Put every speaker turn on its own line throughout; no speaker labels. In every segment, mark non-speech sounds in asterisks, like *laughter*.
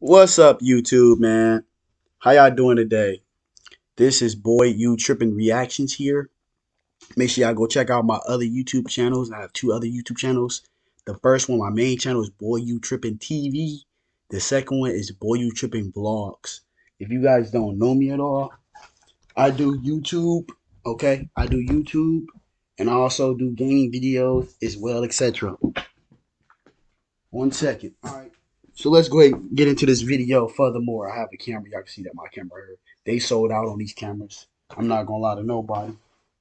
What's up, YouTube, man? How y'all doing today? This is Boy You Tripping Reactions here. Make sure y'all go check out my other YouTube channels. I have two other YouTube channels. The first one, my main channel, is Boy You Tripping TV. The second one is Boy You Tripping Vlogs. If you guys don't know me at all, I do YouTube, okay? I do YouTube, and I also do gaming videos as well, etc. One second. All right. So let's go ahead and get into this video. Furthermore, I have a camera. Y'all can see that my camera here. They sold out on these cameras. I'm not gonna lie to nobody.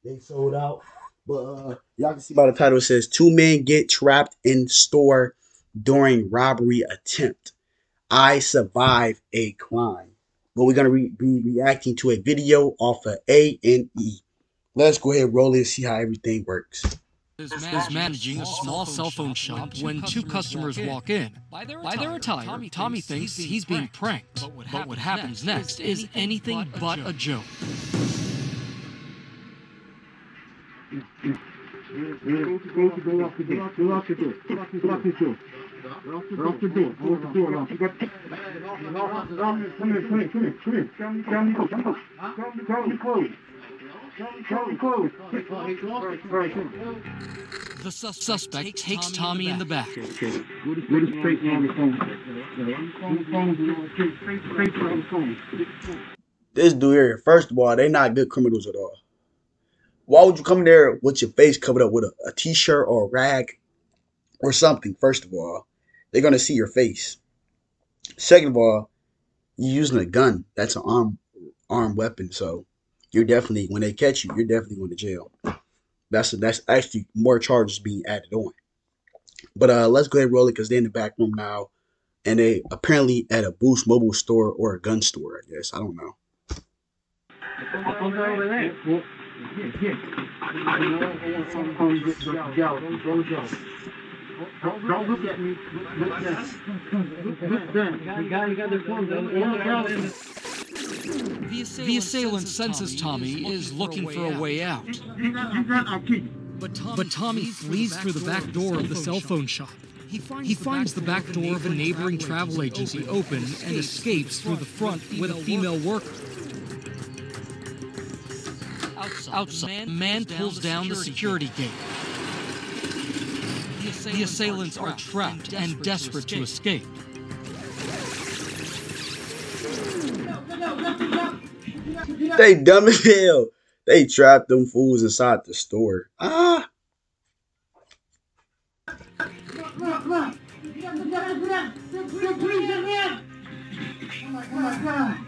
They sold out. But uh, y'all can see by the title it says two men get trapped in store during robbery attempt. I survive a crime. But we're gonna re be reacting to a video off of A and E. Let's go ahead, roll it, and see how everything works
is managing a small cell phone shop when two customers walk in. By their attire, Tommy thinks he's being pranked. But what happens next is anything but a joke. The sus suspect takes Tommy in the back.
This dude here, first of all, they not good criminals at all. Why would you come there with your face covered up with a a t-shirt or a rag or something, first of all? They're going to see your face. Second of all, you're using a gun. That's an arm armed weapon, so you're definitely when they catch you, you're definitely going to jail. That's that's actually more charges being added on. But uh, let's go ahead and roll it because they're in the back room now, and they apparently at a Boost Mobile store or a gun store. I guess I don't know.
Don't, look at me. Look, look. Look.
The assailant senses Tommy is looking for a way out. But Tommy flees through the back door of the cell phone shop. He finds the back door of a neighboring travel agency open and escapes through the front with a female worker. Outside, man pulls down the security gate. The assailants are trapped and desperate to escape.
They dumb as hell. They trapped them fools inside the store. Ah.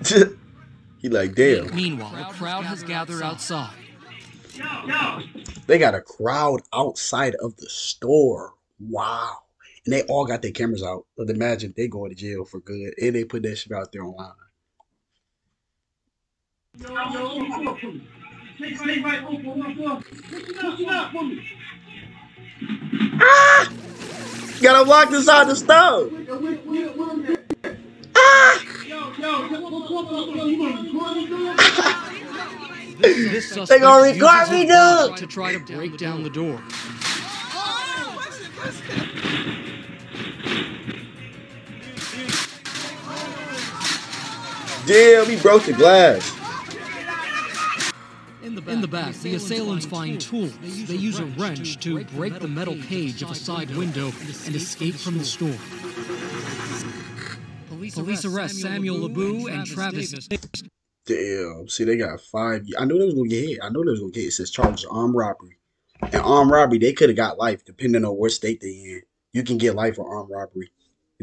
*laughs* he like, damn.
Meanwhile, a crowd has gathered outside.
They got a crowd outside of the store. Wow. And they all got their cameras out. But imagine they go to jail for good and they put that shit out there online. Ah! Gotta lock this out the stove. Ah! they gonna record me, dude.
To try to break down the door.
Damn, he broke the glass.
In the back, the assailants find tools. They use a wrench to break the metal cage of a side window and escape from the store. Police arrest Samuel LeBou and Travis.
Damn. See, they got five. I knew they was gonna get hit. I knew they was gonna get hit. It says charges armed robbery. And armed robbery, they could have got life depending on what state they in. You can get life for armed robbery,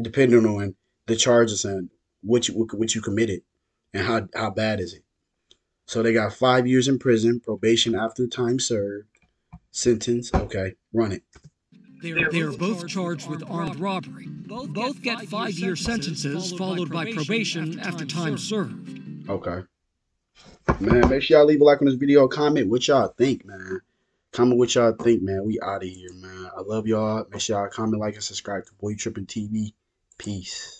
depending on the charges and what you what you committed and how how bad is it. So they got five years in prison, probation after time served, sentence. Okay, run it.
They are, they are both charged with armed robbery. Both, both get five-year sentences followed by probation after time served.
Okay. Man, make sure y'all leave a like on this video. Comment what y'all think, man. Comment what y'all think, man. We out of here, man. I love y'all. Make sure y'all comment, like, and subscribe to Boy Tripping TV. Peace.